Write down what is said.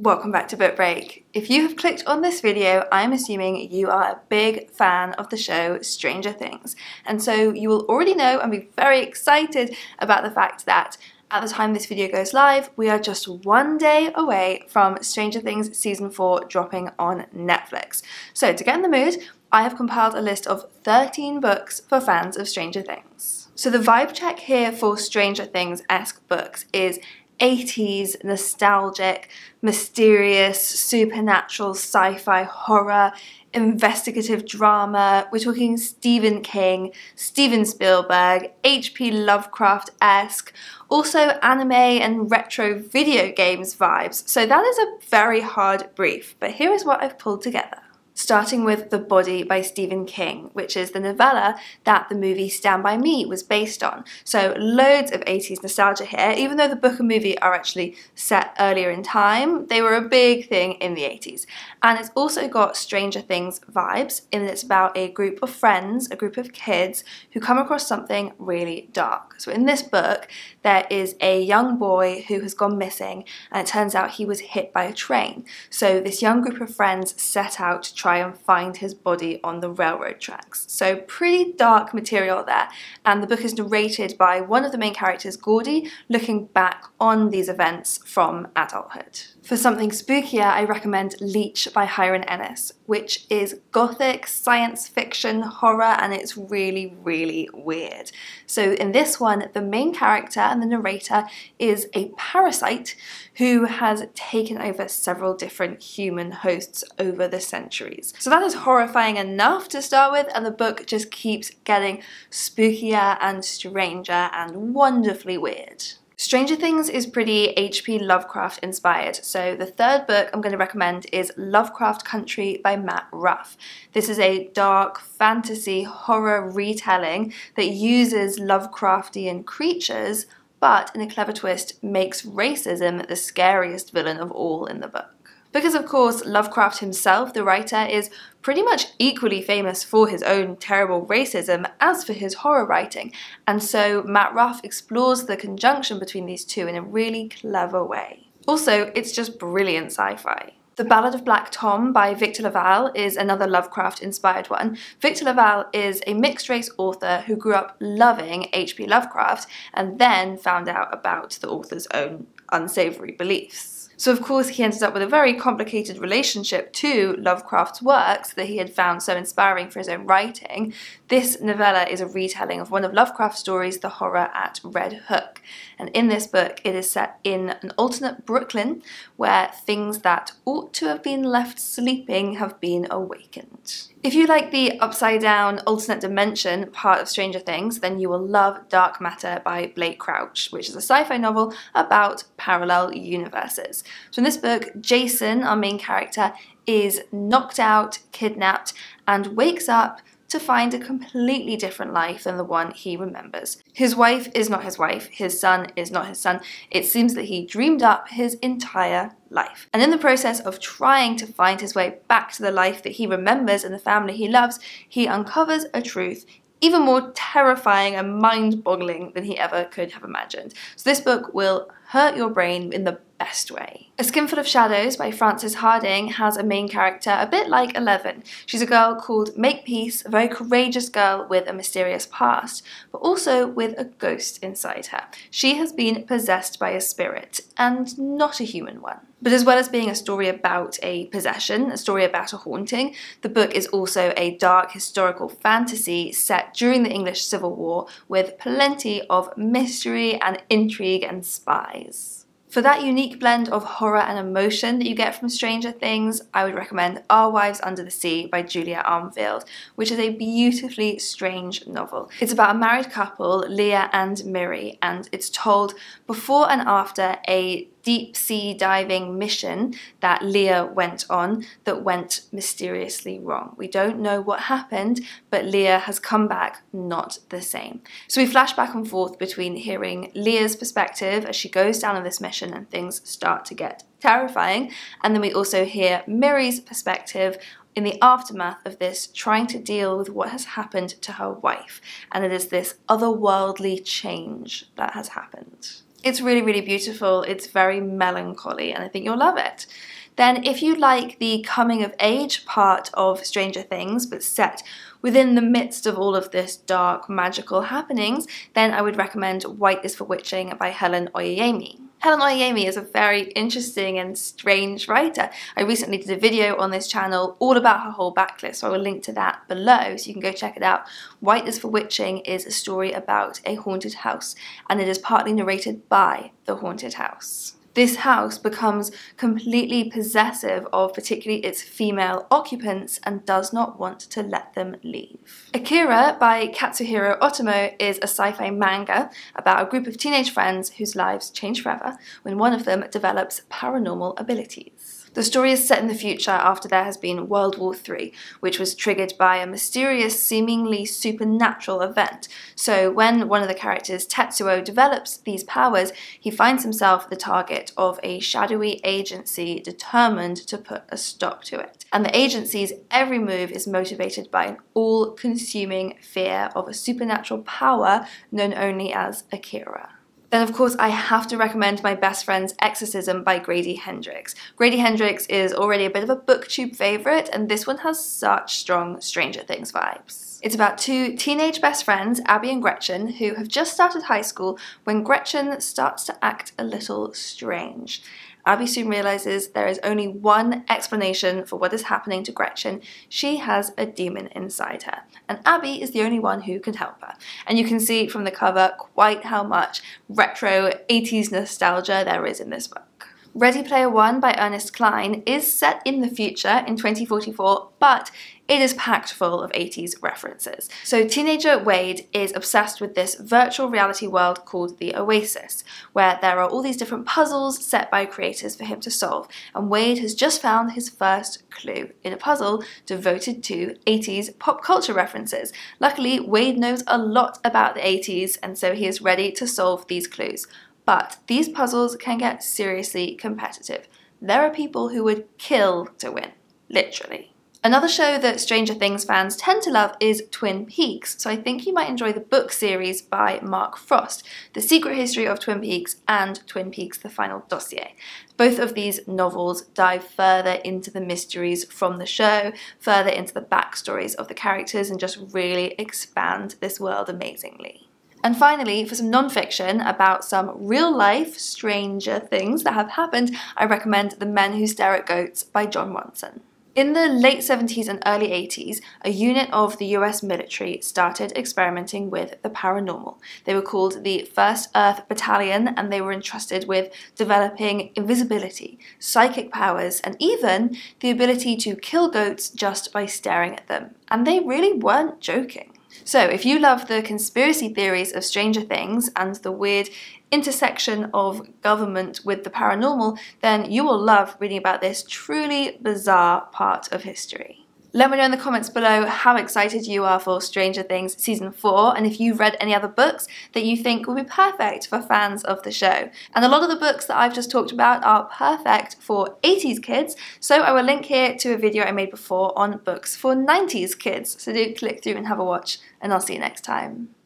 Welcome back to Book Break. If you have clicked on this video, I'm assuming you are a big fan of the show Stranger Things. And so you will already know and be very excited about the fact that at the time this video goes live, we are just one day away from Stranger Things Season 4 dropping on Netflix. So to get in the mood, I have compiled a list of 13 books for fans of Stranger Things. So the vibe check here for Stranger Things-esque books is 80s nostalgic, mysterious, supernatural sci fi horror, investigative drama. We're talking Stephen King, Steven Spielberg, H.P. Lovecraft esque, also anime and retro video games vibes. So that is a very hard brief, but here is what I've pulled together starting with The Body by Stephen King, which is the novella that the movie Stand By Me was based on. So loads of 80s nostalgia here, even though the book and movie are actually set earlier in time, they were a big thing in the 80s. And it's also got Stranger Things vibes in that it's about a group of friends, a group of kids who come across something really dark. So in this book, there is a young boy who has gone missing and it turns out he was hit by a train. So this young group of friends set out to try try and find his body on the railroad tracks. So pretty dark material there. And the book is narrated by one of the main characters, Gordy, looking back on these events from adulthood. For something spookier, I recommend Leech by Hiron Ennes, which is gothic science fiction horror and it's really, really weird. So in this one, the main character and the narrator is a parasite who has taken over several different human hosts over the centuries. So that is horrifying enough to start with, and the book just keeps getting spookier and stranger and wonderfully weird. Stranger Things is pretty H.P. Lovecraft inspired, so the third book I'm going to recommend is Lovecraft Country by Matt Ruff. This is a dark fantasy horror retelling that uses Lovecraftian creatures, but in a clever twist makes racism the scariest villain of all in the book. Because, of course, Lovecraft himself, the writer, is pretty much equally famous for his own terrible racism as for his horror writing, and so Matt Ruff explores the conjunction between these two in a really clever way. Also, it's just brilliant sci fi. The Ballad of Black Tom by Victor LaValle is another Lovecraft inspired one. Victor LaValle is a mixed race author who grew up loving H.P. Lovecraft and then found out about the author's own unsavory beliefs. So, of course, he ended up with a very complicated relationship to Lovecraft's works that he had found so inspiring for his own writing. This novella is a retelling of one of Lovecraft's stories, The Horror at Red Hook. And in this book, it is set in an alternate Brooklyn where things that ought to have been left sleeping have been awakened. If you like the upside down alternate dimension part of Stranger Things, then you will love Dark Matter by Blake Crouch, which is a sci fi novel about parallel universes. So, in this book, Jason, our main character, is knocked out, kidnapped, and wakes up to find a completely different life than the one he remembers. His wife is not his wife, his son is not his son. It seems that he dreamed up his entire life. And in the process of trying to find his way back to the life that he remembers and the family he loves, he uncovers a truth even more terrifying and mind boggling than he ever could have imagined. So, this book will hurt your brain in the best way. A Skinful of Shadows by Frances Hardinge has a main character a bit like Eleven. She's a girl called Makepeace, a very courageous girl with a mysterious past, but also with a ghost inside her. She has been possessed by a spirit, and not a human one. But as well as being a story about a possession, a story about a haunting, the book is also a dark historical fantasy set during the English Civil War with plenty of mystery and intrigue and spies. For that unique blend of horror and emotion that you get from Stranger Things, I would recommend Our Wives Under the Sea by Julia Armfield, which is a beautifully strange novel. It's about a married couple, Leah and Miri, and it's told before and after a deep sea diving mission that Leah went on that went mysteriously wrong. We don't know what happened, but Leah has come back not the same. So we flash back and forth between hearing Leah's perspective as she goes down on this mission and things start to get terrifying, and then we also hear Miri's perspective in the aftermath of this, trying to deal with what has happened to her wife, and it is this otherworldly change that has happened. It's really, really beautiful. It's very melancholy, and I think you'll love it. Then, if you like the coming of age part of Stranger Things, but set within the midst of all of this dark, magical happenings, then I would recommend White is for Witching by Helen Oyeyemi. Helen Oyeyemi is a very interesting and strange writer. I recently did a video on this channel all about her whole backlist, so I will link to that below so you can go check it out. White is for Witching is a story about a haunted house, and it is partly narrated by the haunted house this house becomes completely possessive of particularly its female occupants and does not want to let them leave. Akira by Katsuhiro Otomo is a sci-fi manga about a group of teenage friends whose lives change forever when one of them develops paranormal abilities. The story is set in the future after there has been World War III, which was triggered by a mysterious, seemingly supernatural event. So when one of the characters, Tetsuo, develops these powers, he finds himself the target of a shadowy agency determined to put a stop to it. And the agency's every move is motivated by an all-consuming fear of a supernatural power known only as Akira. Then, of course, I have to recommend my best friend's Exorcism by Grady Hendrix. Grady Hendrix is already a bit of a booktube favourite, and this one has such strong Stranger Things vibes. It's about two teenage best friends, Abby and Gretchen, who have just started high school when Gretchen starts to act a little strange. Abby soon realizes there is only one explanation for what is happening to Gretchen. She has a demon inside her, and Abby is the only one who can help her. And you can see from the cover quite how much retro 80s nostalgia there is in this book. Ready Player One by Ernest Cline is set in the future in 2044, but it is packed full of 80s references. So teenager Wade is obsessed with this virtual reality world called the Oasis, where there are all these different puzzles set by creators for him to solve, and Wade has just found his first clue in a puzzle devoted to 80s pop culture references. Luckily, Wade knows a lot about the 80s, and so he is ready to solve these clues. But these puzzles can get seriously competitive. There are people who would kill to win, literally. Another show that Stranger Things fans tend to love is Twin Peaks, so I think you might enjoy the book series by Mark Frost, The Secret History of Twin Peaks and Twin Peaks The Final Dossier. Both of these novels dive further into the mysteries from the show, further into the backstories of the characters, and just really expand this world amazingly. And finally, for some non-fiction about some real-life stranger things that have happened, I recommend The Men Who Stare at Goats by Jon Ronson. In the late 70s and early 80s, a unit of the US military started experimenting with the paranormal. They were called the First Earth Battalion and they were entrusted with developing invisibility, psychic powers, and even the ability to kill goats just by staring at them. And they really weren't joking. So, if you love the conspiracy theories of Stranger Things and the weird intersection of government with the paranormal, then you will love reading about this truly bizarre part of history. Let me know in the comments below how excited you are for Stranger Things Season 4 and if you've read any other books that you think would be perfect for fans of the show. And a lot of the books that I've just talked about are perfect for 80s kids, so I will link here to a video I made before on books for 90s kids. So do click through and have a watch, and I'll see you next time.